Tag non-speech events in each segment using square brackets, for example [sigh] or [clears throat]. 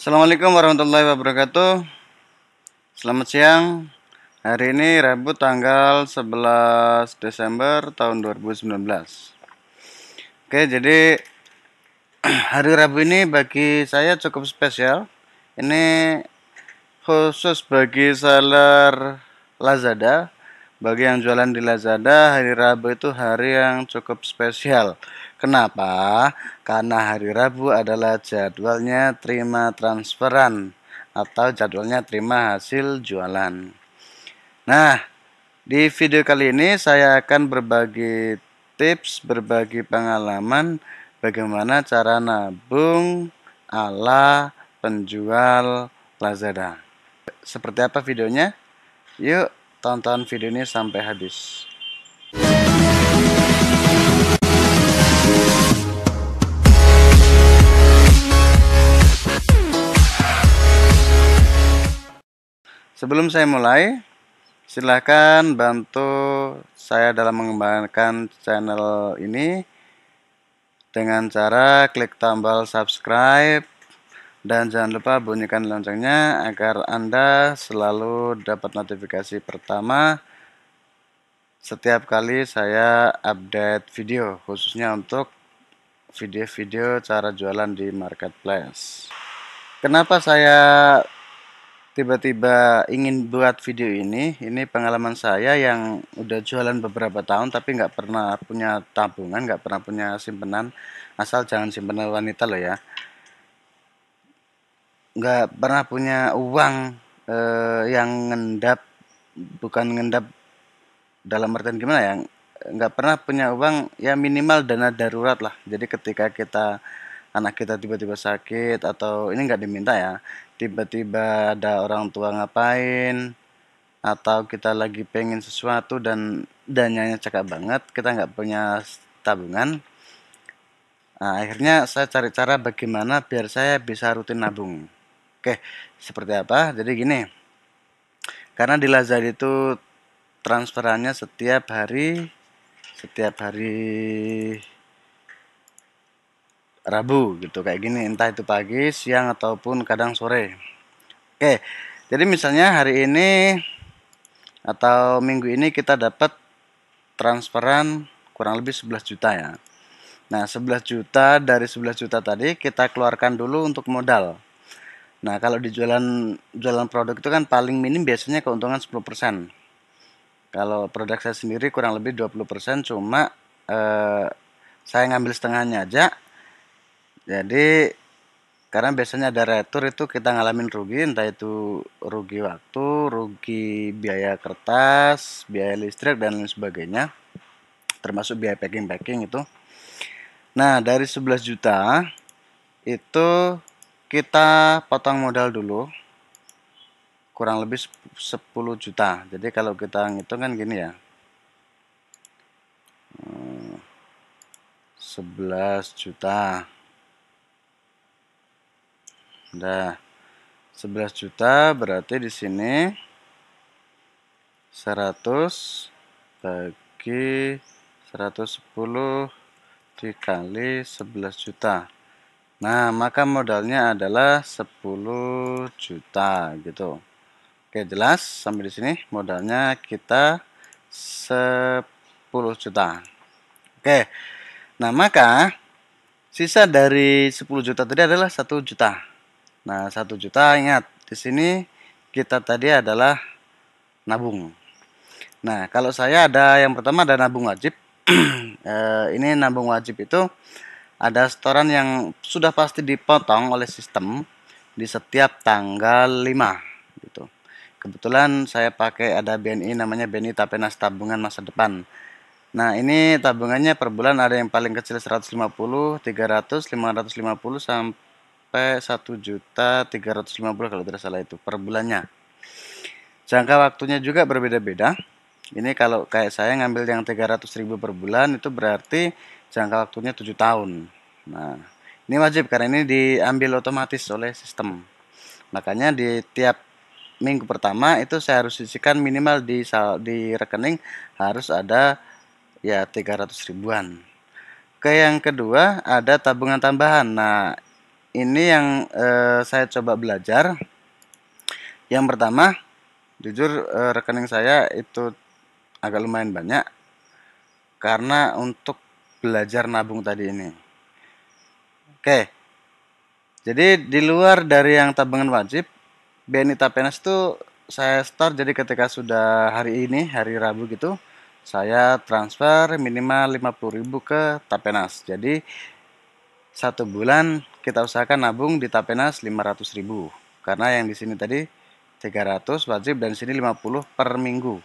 Assalamualaikum warahmatullahi wabarakatuh. Selamat siang. Hari ini Rabu tanggal 11 Desember tahun 2019 Oke jadi [clears throat] Hari Rabu ini bagi saya cukup spesial. Ini khusus bagi seller Lazada bagi yang jualan di Lazada, hari Rabu itu hari yang cukup spesial. Kenapa? Karena hari Rabu adalah jadwalnya terima transferan atau jadwalnya terima hasil jualan. Nah, di video kali ini saya akan berbagi tips, berbagi pengalaman bagaimana cara nabung ala penjual Lazada. Seperti apa videonya? Yuk tonton video ini sampai habis. Sebelum saya mulai, silahkan bantu saya dalam mengembangkan channel ini dengan cara klik tombol subscribe dan jangan lupa bunyikan loncengnya agar Anda selalu dapat notifikasi pertama setiap kali saya update video khususnya untuk video-video cara jualan di marketplace. Kenapa saya tiba-tiba ingin buat video ini? Ini pengalaman saya yang udah jualan beberapa tahun tapi nggak pernah punya tabungan nggak pernah punya simpenan. Asal jangan simpenan wanita loh ya nggak pernah punya uang eh, yang ngendap bukan ngendap dalam artian gimana ya nggak pernah punya uang ya minimal dana darurat lah. Jadi ketika kita anak kita tiba-tiba sakit atau ini nggak diminta ya tiba-tiba ada orang tua ngapain atau kita lagi pengen sesuatu dan dananya cakap banget kita nggak punya tabungan nah, akhirnya saya cari cara bagaimana biar saya bisa rutin nabung Oke, seperti apa? Jadi gini. Karena di Lazada itu transferannya setiap hari setiap hari Rabu gitu kayak gini, entah itu pagi, siang ataupun kadang sore. Oke. Jadi misalnya hari ini atau minggu ini kita dapat transferan kurang lebih 11 juta ya. Nah, 11 juta dari 11 juta tadi kita keluarkan dulu untuk modal. Nah, kalau di jualan jualan produk itu kan paling minim biasanya keuntungan 10%. Kalau produk saya sendiri kurang lebih 20%, cuma eh, saya ngambil setengahnya aja. Jadi karena biasanya ada retur itu kita ngalamin rugi, entah itu rugi waktu, rugi biaya kertas, biaya listrik dan lain sebagainya. Termasuk biaya packing-packing itu. Nah, dari 11 juta itu kita potong modal dulu. Kurang lebih 10 juta. Jadi kalau kita ngitung kan gini ya. 11 juta. Nah 11 juta berarti di sini 100 bagi 110 dikali 11 juta Nah, maka modalnya adalah 10 juta gitu. Oke, jelas sampai di sini modalnya kita 10 juta. Oke. Nah, maka sisa dari 10 juta tadi adalah 1 juta. Nah, 1 juta ingat di sini kita tadi adalah nabung. Nah, kalau saya ada yang pertama ada nabung wajib. [clears throat] eh, ini nabung wajib itu ada setoran yang sudah pasti dipotong oleh sistem di setiap tanggal 5 gitu. Kebetulan saya pakai ada BNI namanya BNI Tapenas Tabungan Masa Depan. Nah, ini tabungannya per bulan ada yang paling kecil 150, 300, 550 sampai 1 juta 350 kalau tidak salah itu per bulannya. Jangka waktunya juga berbeda-beda. Ini kalau kayak saya ngambil yang 300 ribu per bulan itu berarti jangka waktunya 7 tahun. Nah, ini wajib karena ini diambil otomatis oleh sistem. Makanya di tiap minggu pertama itu saya harus sisihkan minimal di di rekening harus ada ya 300 ribuan. Ke yang kedua ada tabungan tambahan. Nah, ini yang eh, saya coba belajar. Yang pertama, jujur eh, rekening saya itu agak lumayan banyak karena untuk belajar nabung tadi ini. Oke. Jadi di luar dari yang tabungan wajib, BNI Tapenas itu saya start jadi ketika sudah hari ini, hari Rabu gitu, saya transfer minimal 50.000 ke Tapenas. Jadi satu bulan kita usahakan nabung di Tapenas 500.000 karena yang di sini tadi 300 wajib dan sini 50 per minggu.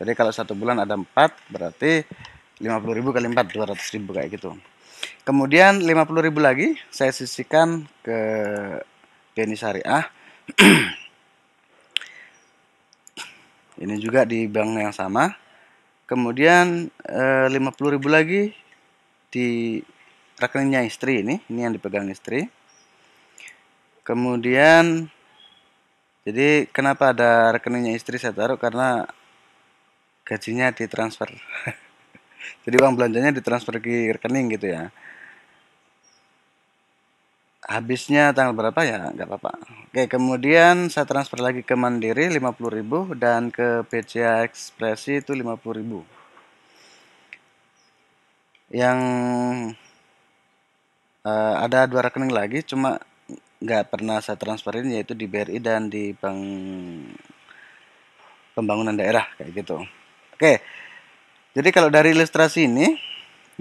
Jadi kalau satu bulan ada 4 berarti 50.000 kali 4 200.000 kayak gitu. Kemudian 50.000 lagi saya sisihkan ke BNI Syariah. [clears throat] Ini juga di bank yang sama. Kemudian eh, 50.000 lagi di rekeningnya istri ini, ini yang dipegang istri. Kemudian jadi kenapa ada rekeningnya istri saya taruh karena gajinya ditransfer. [laughs] Jadi uang belanjanya ditransfer ke rekening gitu ya. Habisnya tanggal berapa ya? Nggak apa-apa. Oke, kemudian saya transfer lagi ke Mandiri 50.000 dan ke BCA Ekspresi itu 50.000. Yang uh, ada dua rekening lagi cuma nggak pernah saya transferin yaitu di BRI dan di Bank Pembangunan Daerah kayak gitu. Oke. Jadi kalau dari ilustrasi ini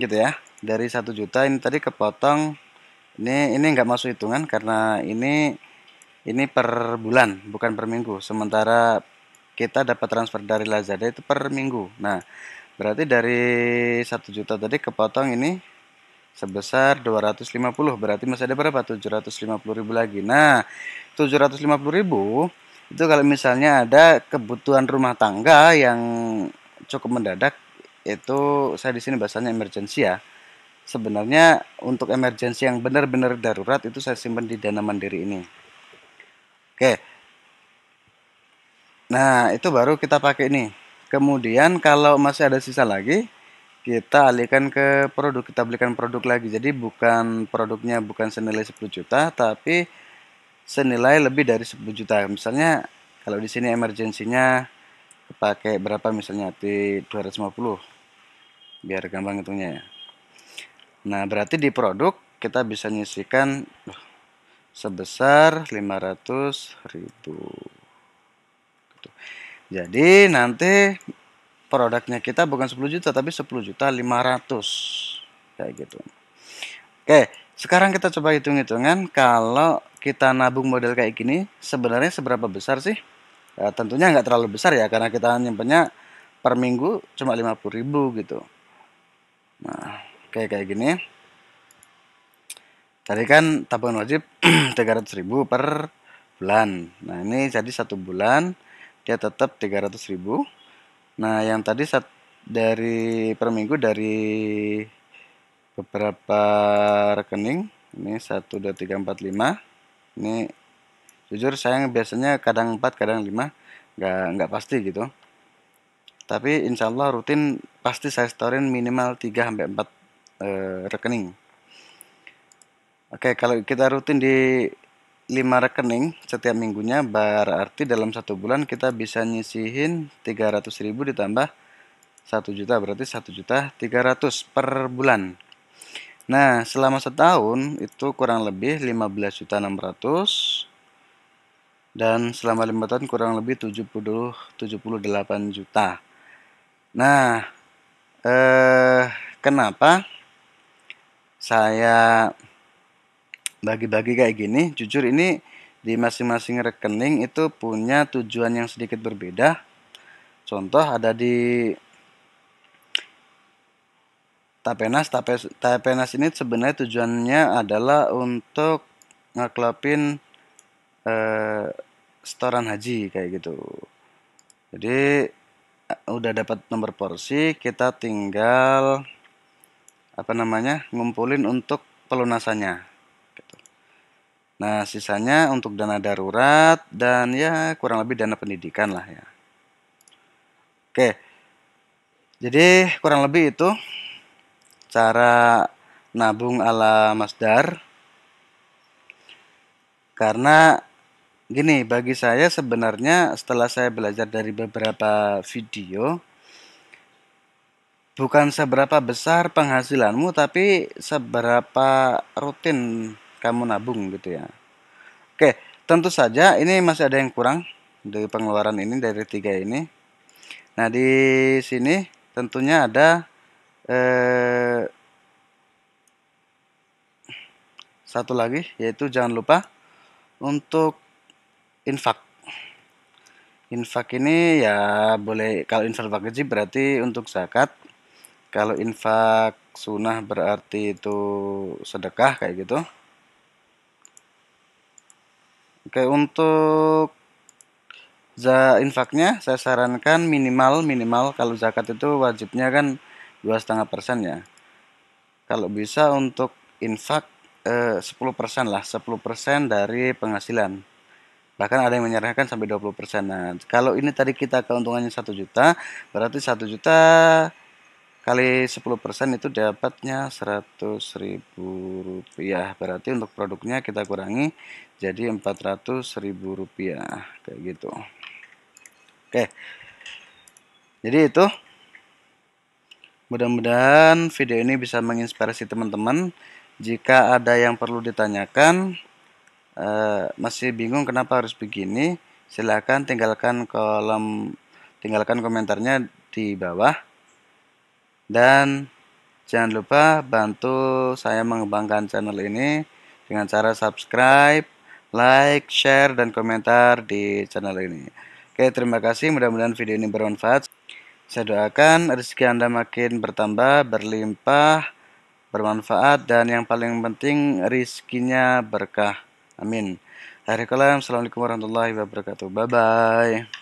gitu ya, dari satu juta ini tadi kepotong ini ini nggak masuk hitungan karena ini ini per bulan bukan per minggu. Sementara kita dapat transfer dari Lazada itu per minggu. Nah, berarti dari satu juta tadi kepotong ini sebesar 250 berarti masih ada berapa 750 ribu lagi nah 750 ribu itu kalau misalnya ada kebutuhan rumah tangga yang cukup mendadak itu saya di sini bahasanya emergency ya. Sebenarnya untuk emergency yang benar-benar darurat itu saya simpan di dana mandiri ini. Oke. Nah, itu baru kita pakai ini. Kemudian kalau masih ada sisa lagi, kita alihkan ke produk, kita belikan produk lagi. Jadi bukan produknya bukan senilai 10 juta, tapi senilai lebih dari 10 juta. Misalnya kalau di sini emergensinya pakai berapa misalnya di 250 biar gampang hitungnya ya. Nah berarti di produk kita bisa nyisikan sebesar 500 ribu. Gitu. jadi nanti produknya kita bukan 10 juta tapi 10 juta 500 kayak gitu. Oke sekarang kita coba hitung-hitungan. Kalau kita nabung model kayak gini sebenarnya seberapa besar sih? Ya, tentunya nggak terlalu besar ya karena kita nyimpennya per minggu cuma 50 ribu gitu Nah, kayak kayak gini. Tadi kan tabungan wajib [clears throat] 300.000 per bulan. Nah, ini jadi satu bulan dia tetap 300.000. Nah, yang tadi saat dari per minggu dari beberapa rekening ini 1 2 3 4 5 ini jujur saya biasanya kadang 4 kadang 5 nggak nggak pasti gitu tapi insya Allah rutin pasti saya setorin minimal 3 sampai 4 e, rekening. Oke, kalau kita rutin di 5 rekening setiap minggunya berarti dalam satu bulan kita bisa nyisihin 300 ribu ditambah 1 juta berarti 1 juta 300 per bulan. Nah, selama setahun itu kurang lebih 15 juta 600 dan selama lima tahun kurang lebih 70 78 juta. Nah, eh, kenapa saya bagi-bagi kayak gini? Jujur ini di masing-masing rekening itu punya tujuan yang sedikit berbeda. Contoh ada di Tapenas, Tapenas ini sebenarnya tujuannya adalah untuk ngeklopin eh, setoran haji kayak gitu. Jadi udah dapat nomor porsi kita tinggal apa namanya ngumpulin untuk pelunasannya gitu. nah sisanya untuk dana darurat dan ya kurang lebih dana pendidikan lah ya. Oke. Jadi kurang lebih itu cara nabung ala Masdar. Karena gini bagi saya sebenarnya setelah saya belajar dari beberapa video bukan seberapa besar penghasilanmu tapi seberapa rutin kamu nabung gitu ya. Oke tentu saja ini masih ada yang kurang dari pengeluaran ini dari tiga ini. Nah di sini tentunya ada eh, satu lagi yaitu jangan lupa untuk infak. Infak ini ya boleh kalau infak wajib berarti untuk zakat. Kalau infak sunnah berarti itu sedekah kayak gitu. Oke untuk za infaknya saya sarankan minimal minimal kalau zakat itu wajibnya kan dua setengah persen ya. Kalau bisa untuk infak eh, 10% lah 10% dari penghasilan bahkan ada yang menyerahkan sampai 20% nah kalau ini tadi kita keuntungannya 1 juta berarti 1 juta kali 10% itu dapatnya 100 ribu rupiah. Berarti untuk produknya kita kurangi jadi 400 ribu rupiah kayak gitu. Oke. Jadi itu. Mudah-mudahan video ini bisa menginspirasi teman-teman. Jika ada yang perlu ditanyakan uh, masih bingung kenapa harus begini, silahkan tinggalkan kolom tinggalkan komentarnya di bawah. Dan jangan lupa bantu saya mengembangkan channel ini dengan cara subscribe, like, share, dan komentar di channel ini. Oke, terima kasih. Mudah-mudahan video ini bermanfaat. Saya doakan rezeki Anda makin bertambah, berlimpah, bermanfaat, dan yang paling penting rizkinya berkah. Amin. Assalamualaikum warahmatullahi wabarakatuh. Bye bye.